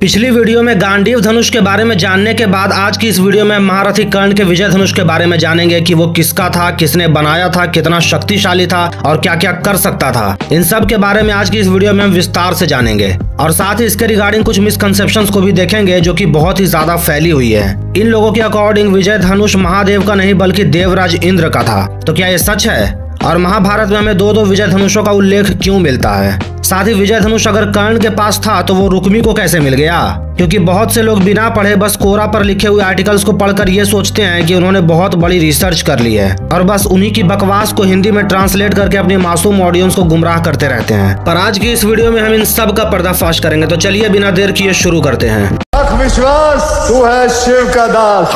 पिछली वीडियो में गांडीव धनुष के बारे में जानने के बाद आज की इस वीडियो में महारथी कर्ण के विजय धनुष के बारे में जानेंगे कि वो किसका था, किसने बनाया था, कितना शक्तिशाली था और क्या क्या कर सकता था। इन सब के बारे में आज की इस वीडियो में हम विस्तार से जानेंगे। और साथ ही इसके रिगार्डिंग कुछ मिसकंसेप्शन को भी देखेंगे, जो की बहुत ही ज़्यादा फैली हुई है। इन लोगों के अकॉर्डिंग विजय धनुष महादेव का नहीं, बल्कि देवराज इंद्र का था। तो क्या ये सच है? और महाभारत में हमें दो दो विजय धनुषों का उल्लेख क्यों मिलता है? साथ ही विजय धनुष अगर कर्ण के पास था तो वो रुक्मी को कैसे मिल गया? क्योंकि बहुत से लोग बिना पढ़े बस कोरा पर लिखे हुए आर्टिकल्स को पढ़कर ये सोचते हैं कि उन्होंने बहुत बड़ी रिसर्च कर ली है। और बस उन्हीं की बकवास को हिंदी में ट्रांसलेट करके अपने मासूम ऑडियंस को गुमराह करते रहते हैं। पर आज की इस वीडियो में हम इन सब का पर्दाफाश करेंगे तो चलिए बिना देर किए शुरू करते हैं। विश्वास तू है शिव का दास।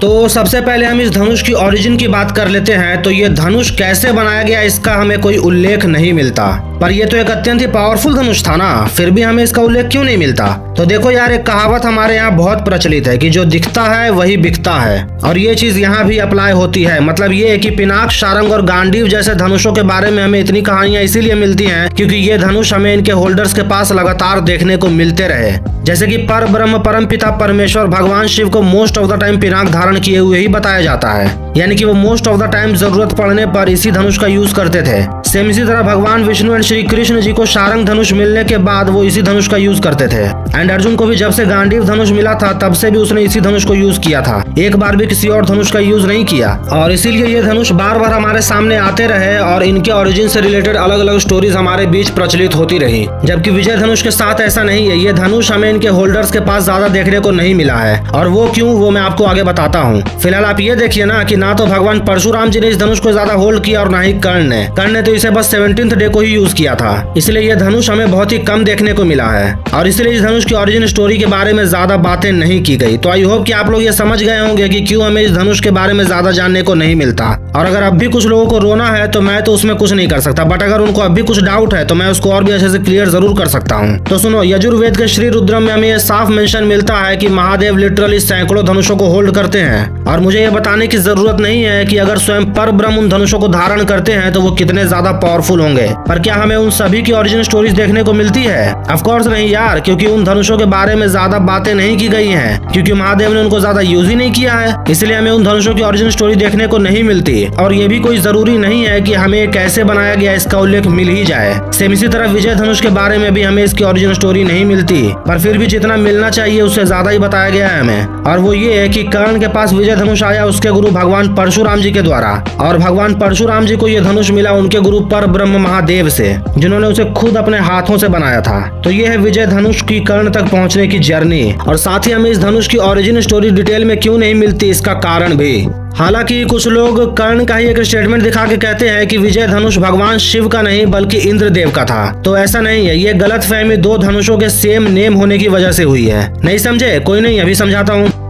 तो सबसे पहले हम इस धनुष की ओरिजिन की बात कर लेते हैं तो ये धनुष कैसे बनाया गया इसका हमें कोई उल्लेख नहीं मिलता। पर ये तो एक अत्यंत ही पावरफुल धनुष था ना, फिर भी हमें इसका उल्लेख क्यों नहीं मिलता? तो देखो यार, एक कहावत हमारे यहाँ बहुत प्रचलित है कि जो दिखता है, वही बिकता है। और ये चीज़ यहाँ भी अप्लाई होती है। मतलब ये है कि पिनाक, शारंग और गांडीव जैसे धनुषों के बारे में हमें इतनी कहानियाँ इसीलिए मिलती हैं क्योंकि ये धनुष हमें इनके होल्डर्स के पास लगातार देखने को मिलते रहे। जैसे कि पर ब्रह्म, परम पिता, परमेश्वर, भगवान, शिव को most of the time Pinaka धारण किए हुए ही बताया जाता है। यानी कि वो मोस्ट ऑफ़ द टाइम ज़रूरत पड़ने पर इसी धनुष का यूज़ करते थे। सेम इसी तरह भगवान विष्णु एंड श्री कृष्ण जी को सारंग धनुष मिलने के बाद वो इसी धनुष का यूज़ करते थे। एंड अर्जुन को भी जब से गांडीव धनुष मिला था, तब से भी उसने इसी धनुष को यूज़ किया था। एक बार भी किसी और धनुष का यूज़ नहीं किया। और इसीलिए ये धनुष बार बार हमारे सामने आते रहे और इनके ओरिजिन से रिलेटेड अलग अलग स्टोरीज हमारे बीच प्रचलित होती रही। जबकि विजय धनुष के साथ ऐसा नहीं है। ये धनुष हमें इनके होल्डर्स के पास ज़्यादा देखने को नहीं मिला है। और वो क्यूँ, वो मैं आपको आगे बताता हूँ। फ़िलहाल आप ये देखिए ना की ना तो भगवान परशुराम जी ने इस धनुष को ज़्यादा होल्ड किया और ना ही कर्ण ने। कर्ण ने तो इसे बस सेवनटीन डे को ही यूज़ किया था। इसलिए यह धनुष हमें बहुत ही कम देखने को मिला है। और इसलिए इस धनुष की ओरिजिन स्टोरी के बारे में ज़्यादा बातें नहीं की गई। तो आई होप कि आप लोग ये समझ गए होंगे कि क्यों हमें इस धनुष के बारे में ज़्यादा जानने को नहीं मिलता। और अगर अब भी कुछ लोगों को रोना है तो मैं तो उसमें कुछ नहीं कर सकता। बट अगर उनको अब भी कुछ डाउट है तो मैं उसको और भी अच्छे से क्लियर ज़रूर कर सकता हूँ। तो सुनो, यजुर्वेद के श्री रुद्रम में हमें साफ़ मेंशन मिलता है कि महादेव लिटरली सैकड़ों धनुषों को होल्ड करते हैं। और मुझे ये बताने की ज़रूरत नहीं है कि अगर स्वयं पर ब्रह्म उन धनुषों को धारण करते हैं तो वो कितने ज़्यादा पावरफुल होंगे। पर क्या हमें उन सभी की ओरिजिन स्टोरीज देखने को मिलती है? ऑफकोर्स नहीं यार, क्योंकि उन धनुषों के बारे में ज़्यादा बातें नहीं की गई हैं, क्योंकि महादेव ने उनको ज़्यादा यूज़ ही नहीं किया है, इसलिए हमें उन धनुषों की ओरिजिन स्टोरी देखने को नहीं मिलती। और ये भी कोई ज़रूरी नहीं है की हमें कैसे बनाया गया इसका उल्लेख मिल ही जाए। सेम इसी तरह विजय धनुष के बारे में भी हमें इसकी ओरिजिन स्टोरी नहीं मिलती, पर फिर भी जितना मिलना चाहिए उससे ज़्यादा ही बताया गया है हमें। और वो ये है कि कर्ण के पास विजय धनुष आया उसके गुरु भगवान परशुराम जी के द्वारा, और भगवान परशुराम जी को ये धनुष मिला उनके गुरु पर ब्रह्म महादेव से, जिन्होंने उसे खुद अपने हाथों से बनाया था। तो ये है विजय धनुष की कर्ण तक पहुँचने की जर्नी। और साथ ही हमें इस धनुष की ओरिजिन स्टोरी डिटेल में क्यों नहीं मिलती, इसका कारण भी। हालाँकि कुछ लोग कर्ण का ही एक स्टेटमेंट दिखा के कहते हैं कि विजय धनुष भगवान शिव का नहीं, बल्कि इंद्रदेव का था। तो ऐसा नहीं है, ये गलत फहमी दो धनुषों के सेम नेम होने की वजह से हुई है। नहीं समझे? कोई नहीं, अभी समझाता हूँ।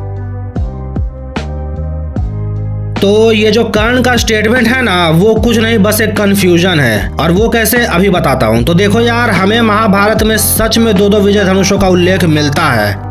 तो ये जो कर्ण का स्टेटमेंट है ना, वो कुछ नहीं, बस एक कंफ्यूजन है। और वो कैसे, अभी बताता हूँ। तो देखो यार, हमें महाभारत में सच में दो दो विजय धनुषों का उल्लेख मिलता है।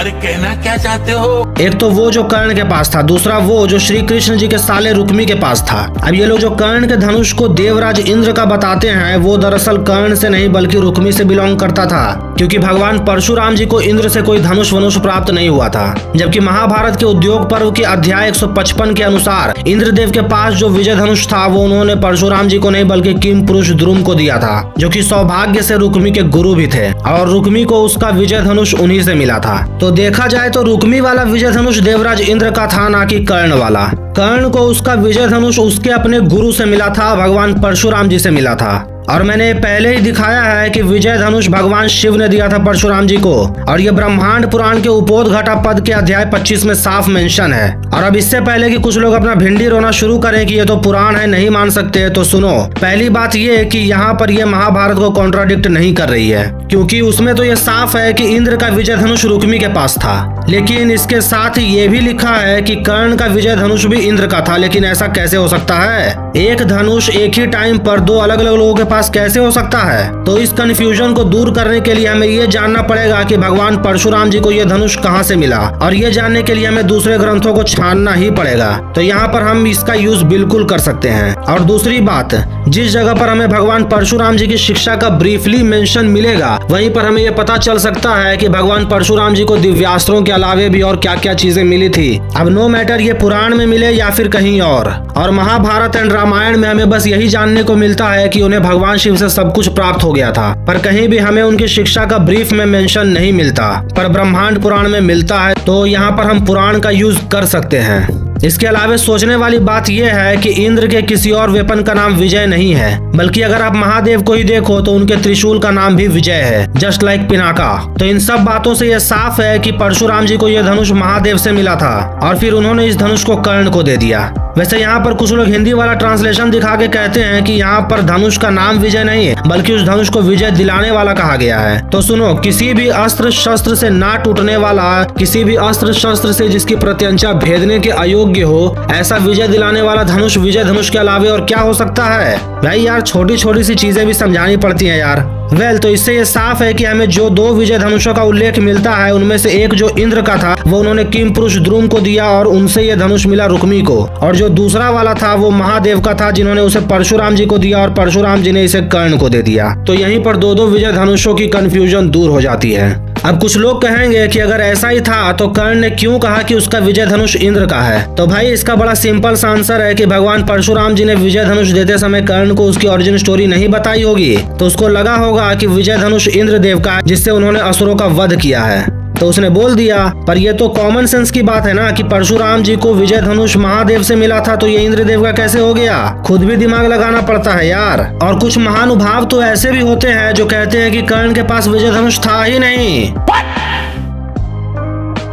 अरे कहना क्या चाहते हो? एक तो वो जो कर्ण के पास था, दूसरा वो जो श्री कृष्ण जी के साले रुक्मी के पास था। अब ये लोग जो कर्ण के धनुष को देवराज इंद्र का बताते हैं, वो दरअसल कर्ण से नहीं, बल्कि रुक्मी से बिलोंग करता था। क्योंकि भगवान परशुराम जी को इंद्र से कोई धनुष वनुष प्राप्त नहीं हुआ था। जबकि महाभारत के उद्योग पर्व के अध्याय 155 के अनुसार, इंद्रदेव के पास जो विजय धनुष था, वो उन्होंने परशुराम जी को नहीं, बल्कि किम पुरुष ध्रुम को दिया था, जो कि सौभाग्य से रुक्मी के गुरु भी थे। और रुक्मी को उसका विजय धनुष उन्हीं से मिला था। तो देखा जाए तो रुक्मी वाला विजय धनुष देवराज इंद्र का था ना कि कर्ण वाला। कर्ण को उसका विजय धनुष उसके अपने गुरु से मिला था, भगवान परशुराम जी से मिला था। और मैंने पहले ही दिखाया है कि विजय धनुष भगवान शिव ने दिया था परशुराम जी को। और ये ब्रह्मांड पुराण के उपोध घटा पद के अध्याय 25 में साफ़ मेंशन है। और अब इससे पहले कि कुछ लोग अपना भिंडी रोना शुरू करें कि ये तो पुराण है, नहीं मान सकते तो सुनो। पहली बात ये कि यहाँ पर ये महाभारत को कॉन्ट्राडिक्ट नहीं कर रही है। क्योंकि उसमें तो ये साफ़ है कि इंद्र का विजय धनुष रुक्मी के पास था। लेकिन इसके साथ ये भी लिखा है कि कर्ण का विजय धनुष भी इंद्र का था, लेकिन ऐसा कैसे हो सकता है? एक धनुष एक ही टाइम पर दो अलग अलग लोगों के पास कैसे हो सकता है? तो इस कंफ्यूजन को दूर करने के लिए हमें ये जानना पड़ेगा कि भगवान परशुराम जी को यह धनुष कहाँ से मिला। और ये जानने के लिए हमें दूसरे ग्रंथों को छानना ही पड़ेगा। तो यहाँ पर हम इसका यूज़ बिल्कुल कर सकते हैं। और दूसरी बात, जिस जगह पर हमें भगवान परशुराम जी की शिक्षा का ब्रीफली मेंशन मिलेगा, वहीं पर हमें ये पता चल सकता है कि भगवान परशुराम जी को दिव्यास्त्रों के अलावे भी और क्या क्या चीज़ें मिली थी। अब नो मैटर ये पुराण में मिले या फिर कहीं और और महाभारत एंड रामायण में हमें बस यही जानने को मिलता है कि उन्हें भगवान शिव से सब कुछ प्राप्त हो गया था। पर कहीं भी हमें उनकी शिक्षा का ब्रीफ में मेंशन नहीं मिलता। पर ब्रह्मांड पुराण में मिलता है तो यहाँ पर हम पुराण का यूज़ कर सकते हैं। इसके अलावा सोचने वाली बात यह है कि इंद्र के किसी और वेपन का नाम विजय नहीं है, बल्कि अगर आप महादेव को ही देखो तो उनके त्रिशूल का नाम भी विजय है जस्ट लाइक पिनाका। तो इन सब बातों से यह साफ़ है कि परशुराम जी को यह धनुष महादेव से मिला था, और फिर उन्होंने इस धनुष को कर्ण को दे दिया। वैसे यहाँ पर कुछ लोग हिंदी वाला ट्रांसलेशन दिखा के कहते हैं कि यहाँ पर धनुष का नाम विजय नहीं है, बल्कि उस धनुष को विजय दिलाने वाला कहा गया है। तो सुनो, किसी भी अस्त्र शस्त्र से ना टूटने वाला, किसी भी अस्त्र शस्त्र से जिसकी प्रत्यंचा भेदने के अयोग्य हो। ऐसा विजय दिलाने वाला धनुष विजय धनुष के अलावे और क्या हो सकता है? भाई यार छोटी छोटी सी चीज़ें भी समझानी पड़ती है यार। वेल well, तो इससे ये साफ़ है कि हमें जो दो विजय धनुषों का उल्लेख मिलता है उनमें से एक जो इंद्र का था वो उन्होंने किम पुरुष द्रुम को दिया और उनसे ये धनुष मिला रुक्मी को। और जो दूसरा वाला था वो महादेव का था जिन्होंने उसे परशुराम जी को दिया और परशुराम जी ने इसे कर्ण को दे दिया। तो यहीं पर दो दो विजय धनुषों की कंफ्यूजन दूर हो जाती है। अब कुछ लोग कहेंगे कि अगर ऐसा ही था तो कर्ण ने क्यों कहा कि उसका विजय धनुष इंद्र का है? तो भाई, इसका बड़ा सिंपल सा आंसर है कि भगवान परशुराम जी ने विजय धनुष देते समय कर्ण को उसकी ओरिजिन स्टोरी नहीं बताई होगी। तो उसको लगा होगा कि विजय धनुष इंद्र देव का जिससे उन्होंने असुरों का वध किया है। तो उसने बोल दिया पर ये तो कॉमन सेंस की बात है ना कि परशुराम जी को विजय धनुष महादेव से मिला था तो ये इंद्रदेव का कैसे हो गया? खुद भी दिमाग लगाना पड़ता है यार। और कुछ महानुभाव तो ऐसे भी होते हैं जो कहते हैं कि कर्ण के पास विजय धनुष था ही नहीं।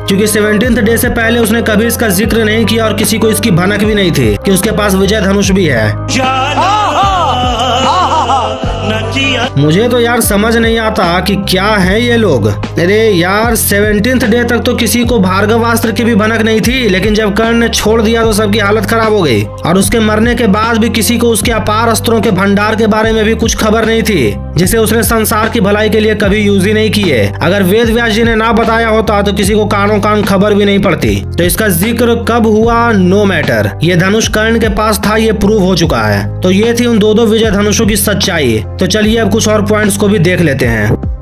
क्योंकि सेवनटीन डे से पहले उसने कभी इसका ज़िक्र नहीं किया और किसी को इसकी भनक भी नहीं थी कि उसके पास विजय धनुष भी है। मुझे तो यार समझ नहीं आता कि क्या है ये लोग। अरे यार सेवनटीन डे तक तो किसी को भार्गवास्त्र की भी भनक नहीं थी, लेकिन जब कर्ण ने छोड़ दिया तो सबकी हालत खराब हो गई। और उसके मरने के बाद भी किसी को उसके अपार अस्त्रों के भंडार के बारे में भी कुछ खबर नहीं थी, जिसे उसने संसार की भलाई के लिए कभी यूज़ ही नहीं किए। अगर वेद व्यास जी ने ना बताया होता तो किसी को कानों कान खबर भी नहीं पड़ती। तो इसका ज़िक्र कब हुआ? नो मैटर ये धनुष कर्ण के पास था, ये प्रूव हो चुका है। तो ये थी उन दो दो विजय धनुषों की सच्चाई। तो चलिए अब कुछ और पॉइंट्स को भी देख लेते हैं।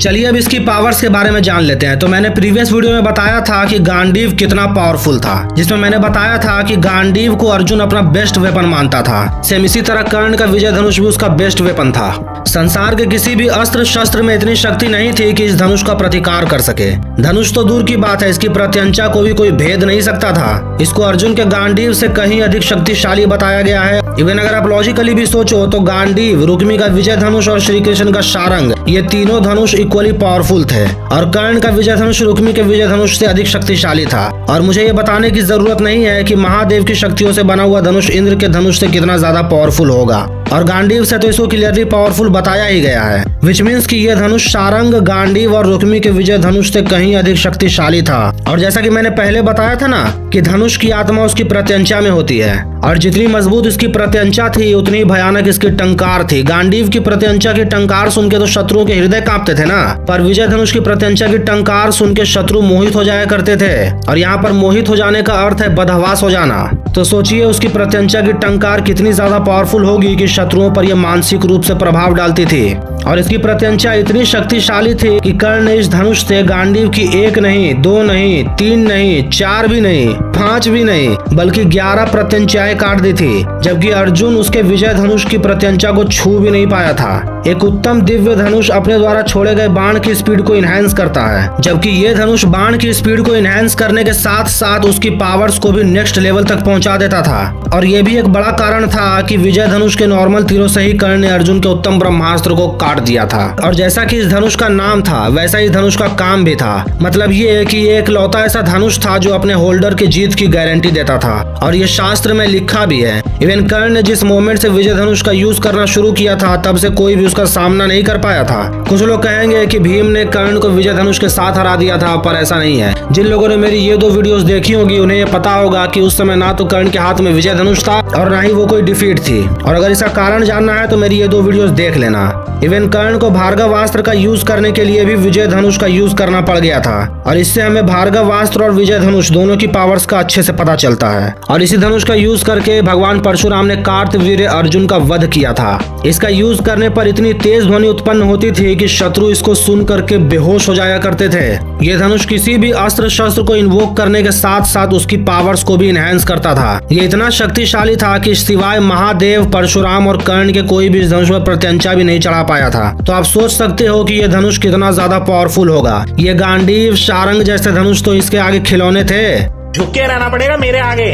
चलिए अब इसकी पावर्स के बारे में जान लेते हैं। तो मैंने प्रीवियस वीडियो में बताया था कि गांडीव कितना पावरफुल था, जिसमें मैंने बताया था कि गांडीव को अर्जुन अपना बेस्ट वेपन मानता था। सेम इसी तरह कर्ण का विजय धनुष भी उसका बेस्ट वेपन था। संसार के किसी भी अस्त्र शस्त्र में इतनी शक्ति नहीं थी कि इस धनुष का प्रतिकार कर सके। धनुष तो दूर की बात है, इसकी प्रत्यंचा को भी कोई भेद नहीं सकता था। इसको अर्जुन के गांडीव से कहीं अधिक शक्तिशाली बताया गया है। इवन अगर आप लॉजिकली भी सोचो तो गांडीव, रुक्मी का विजय धनुष और श्री कृष्ण का शारंग ये तीनों धनुष इक्वली पावरफुल थे। और कर्ण का विजय धनुष, रुक्मी के विजय धनुष से अधिक शक्तिशाली था। और मुझे ये बताने की ज़रूरत नहीं है कि महादेव की शक्तियों से बना हुआ धनुष इंद्र के धनुष से कितना ज़्यादा पावरफुल होगा। और गांडीव से तो इसको क्लियरली पावरफुल बताया ही गया है। विच मीन्स की यह धनुष सारंग, गांडीव और रुक्मी के विजय धनुष से कहीं अधिक शक्तिशाली था। और जैसा कि मैंने पहले बताया था ना, कि धनुष की आत्मा उसकी प्रत्यंचा में होती है। और जितनी मज़बूत इसकी प्रत्यंचा थी, उतनी भयानक इसकी टंकार थी। गांडीव की प्रत्यंचा की टंकार सुन के तो शत्रुओं के हृदय कांपते थे ना। पर विजय धनुष की प्रत्यंचा की टंकार सुन के शत्रु मोहित हो जाया करते थे। और यहाँ पर मोहित हो जाने का अर्थ है बदहवास हो जाना। तो सोचिए उसकी प्रत्यंचा की टंकार कितनी ज़्यादा पावरफुल होगी कि शत्रुओं पर यह मानसिक रूप से प्रभाव डालती थी। और इसकी प्रत्यंचा इतनी शक्तिशाली थी कि कर्ण ने इस धनुष से गांडीव की एक नहीं, दो नहीं, तीन नहीं, चार भी नहीं, पाँच भी नहीं, बल्कि ग्यारह प्रत्यंचाएँ काट दी थी, जबकि अर्जुन उसके विजय धनुष की प्रत्यंचा को छू भी नहीं पाया था। एक उत्तम दिव्य धनुष अपने द्वारा छोड़े गए बाण की स्पीड को इनहेंस करता है, जबकि ये धनुष बाण की स्पीड को इनहेंस करने के साथ साथ उसकी पावर्स को भी नेक्स्ट लेवल तक पहुँचा देता था। और यह भी एक बड़ा कारण था कि विजय धनुष के नॉर्मल तीरों से ही कर्ण ने अर्जुन के उत्तम ब्रह्मास्त्र को काट दिया था। और जैसा कि इस धनुष का नाम था, वैसा ही धनुष का काम भी था। मतलब ये कि एक लौता ऐसा धनुष था जो अपने होल्डर की जीत की गारंटी देता था। और ये शास्त्र में लिखा भी है। इवन कर्ण ने जिस मोमेंट से विजय धनुष का यूज़ करना शुरू किया था, तब से कोई भी उसका सामना नहीं कर पाया था। कुछ लोग कहेंगे कि भीम ने कर्ण को विजय धनुष के साथ हरा दिया था, पर ऐसा नहीं है। जिन लोगों ने मेरी ये दो वीडियोस देखी होगी, उन्हें ये पता होगा कि उस समय ना तो कर्ण के हाथ में विजय धनुष था और ना ही वो कोई डिफीट थी। और अगर इसका कारण जानना है तो मेरी ये दो वीडियोस देख लेना। इवन कर्ण को भार्गव अस्त्र का यूज़ करने के लिए भी विजय धनुष का यूज़ करना पड़ गया था। और इससे हमें भार्गव अस्त्र और विजय धनुष दोनों की पावर्स का अच्छे से पता चलता है। और इसी धनुष का यूज़ करके भगवान परशुराम ने कार्तवीर अर्जुन का वध किया था। इसका यूज़ करने पर इतनी तेज ध्वनि उत्पन्न होती थी कि शत्रु इसको सुन करके बेहोश हो जाया करते थे। ये धनुष किसी भी अस्त्र शस्त्र को इन्वोक करने के साथ साथ उसकी पावर्स को भी इनहेंस करता था। ये इतना शक्तिशाली था कि सिवाय महादेव परशुराम और कर्ण के कोई भी धनुष पर प्रत्यंचा भी नहीं चढ़ा पाया था। तो आप सोच सकते हो कि ये धनुष कितना ज़्यादा पावरफुल होगा। ये गांडीव शारंग जैसे धनुष तो इसके आगे खिलौने थे। झुक के रहना पड़ेगा मेरे आगे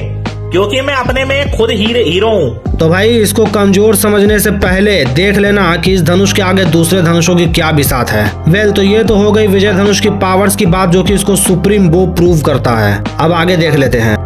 क्योंकि मैं अपने में खुद हीरे हीरो हूँ। तो भाई इसको कमज़ोर समझने से पहले देख लेना कि इस धनुष के आगे दूसरे धनुषों की क्या बिसात है। वेल तो ये तो हो गई विजय धनुष की पावर्स की बात जो कि इसको सुप्रीम बो प्रूव करता है। अब आगे देख लेते हैं।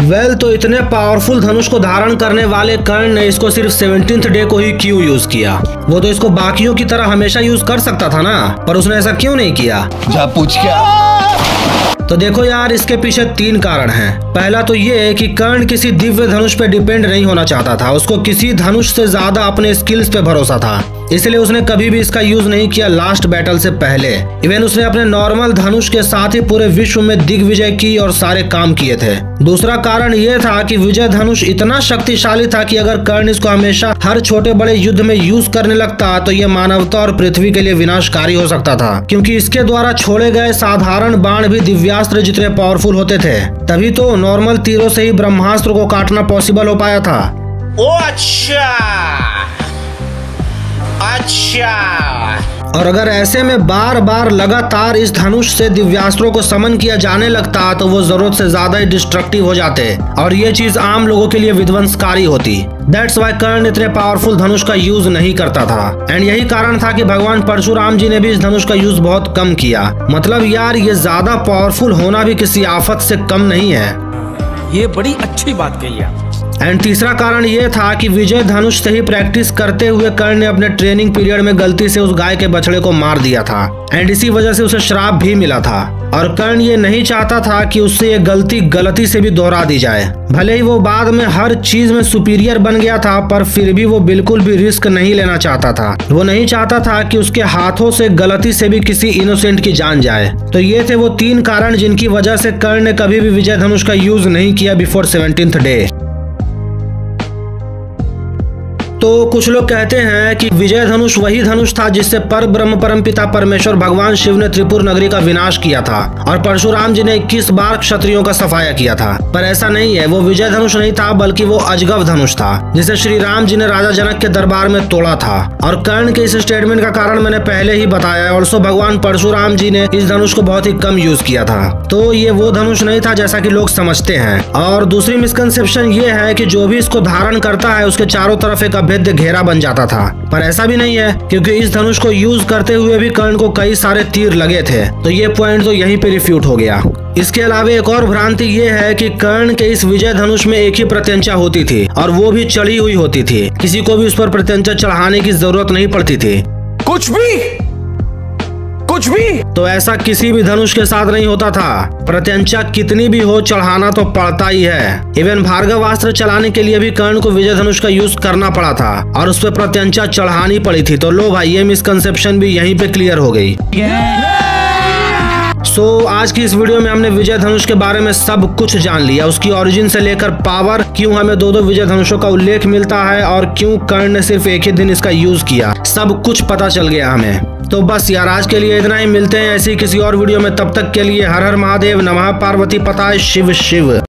वेल तो इतने पावरफुल धनुष को धारण करने वाले कर्ण ने इसको सिर्फ़ सेवनटींथ डे को ही क्यों यूज़ किया? वो तो इसको बाकियों की तरह हमेशा यूज़ कर सकता था ना? पर उसने ऐसा क्यों नहीं किया? जा पूछ क्या? तो देखो यार इसके पीछे तीन कारण हैं। पहला तो ये है कि कर्ण किसी दिव्य धनुष पे डिपेंड नहीं होना चाहता था। उसको किसी धनुष से ज़्यादा अपने स्किल्स पे भरोसा था। इसलिए उसने कभी भी इसका यूज़ नहीं किया लास्ट बैटल से पहले। इवन उसने अपने नॉर्मल धनुष के साथ ही पूरे विश्व में दिग्विजय की और सारे काम किए थे। दूसरा कारण यह था कि विजय धनुष इतना शक्तिशाली था कि अगर कर्ण इसको हमेशा हर छोटे बड़े युद्ध में यूज़ करने लगता तो यह मानवता और पृथ्वी के लिए विनाशकारी हो सकता था। क्योंकि इसके द्वारा छोड़े गए साधारण बाण भी दिव्यास्त्र जितने पावरफुल होते थे, तभी तो नॉर्मल तीरों से ही ब्रह्मास्त्र को काटना पॉसिबल हो पाया था। ओ अच्छा! अच्छा! और अगर ऐसे में बार बार लगातार इस धनुष से दिव्यास्त्रों को समन किया जाने लगता तो वो ज़रूरत से ज़्यादा ही डिस्ट्रक्टिव हो जाते। और ये चीज़ आम लोगों के लिए विध्वंसकारी होती। दैट्स वाई कर्ण इतने पावरफुल धनुष का यूज़ नहीं करता था। एंड यही कारण था कि भगवान परशुराम जी ने भी इस धनुष का यूज़ बहुत कम किया। मतलब यार, ये ज़्यादा पावरफुल होना भी किसी आफत से कम नहीं है। ये बड़ी अच्छी बात कही आप एंड तीसरा कारण ये था कि विजय धनुष से ही प्रैक्टिस करते हुए कर्ण ने अपने ट्रेनिंग पीरियड में गलती से उस गाय के बछड़े को मार दिया था। एंड इसी वजह से उसे श्राप भी मिला था। और कर्ण ये नहीं चाहता था कि उससे ये गलती गलती से भी दोहरा दी जाए। भले ही वो बाद में हर चीज़ में सुपीरियर बन गया था, पर फिर भी वो बिल्कुल भी रिस्क नहीं लेना चाहता था। वो नहीं चाहता था कि उसके हाथों से गलती से भी किसी इनोसेंट की जान जाए। तो ये थे वो तीन कारण जिनकी वजह से कर्ण ने कभी भी विजय धनुष का यूज़ नहीं किया बिफोर सेवनटींथ डे तो कुछ लोग कहते हैं कि विजय धनुष वही धनुष था जिससे पर ब्रह्म परम पिता परमेश्वर भगवान शिव ने त्रिपुर नगरी का विनाश किया था और परशुराम जी ने इक्कीस बार क्षत्रियों का सफाया किया था। पर ऐसा नहीं है, वो विजय धनुष नहीं था, बल्कि वो अजगव धनुष था, जिसे श्री राम जी ने राजा जनक के दरबार में तोड़ा था। और कर्ण के इस स्टेटमेंट का कारण मैंने पहले ही बताया ऑल्सो भगवान परशुराम जी ने इस धनुष को बहुत ही कम यूज़ किया था। तो ये वो धनुष नहीं था जैसा की लोग समझते हैं। और दूसरी मिसकंसेप्शन ये है की जो भी इसको धारण करता है, उसके चारों तरफ़ एक अभेद्य घेरा बन जाता था। पर ऐसा भी नहीं है, क्योंकि इस धनुष को यूज़ करते हुए भी कर्ण को कई सारे तीर लगे थे। तो ये पॉइंट तो यहीं पे रिफ्यूट हो गया। इसके अलावा एक और भ्रांति ये है कि कर्ण के इस विजय धनुष में एक ही प्रत्यंचा होती थी, और वो भी चढ़ी हुई होती थी। किसी को भी उस पर प्रत्यंचा चढ़ाने की ज़रूरत नहीं पड़ती थी। कुछ भी! कुछ भी। तो ऐसा किसी भी धनुष के साथ नहीं होता था। प्रत्यंचा कितनी भी हो चढ़ाना तो पड़ता ही है। इवन भार्गव अस्त्र चलाने के लिए भी कर्ण को विजय धनुष का यूज़ करना पड़ा था और उस पर प्रत्यंचा चढ़ानी पड़ी थी। तो लो भाई ये मिसकंसेप्शन भी यहीं पे क्लियर हो गई। सो so, आज की इस वीडियो में हमने विजय धनुष के बारे में सब कुछ जान लिया। उसकी ओरिजिन से लेकर पावर क्यों हमें दो दो विजय धनुषों का उल्लेख मिलता है और क्यों कर्ण ने सिर्फ़ एक ही दिन इसका यूज़ किया सब कुछ पता चल गया हमें। तो बस यार आज के लिए इतना ही। मिलते हैं ऐसी किसी और वीडियो में। तब तक के लिए हर हर महादेव नमः पार्वती पता शिव शिव।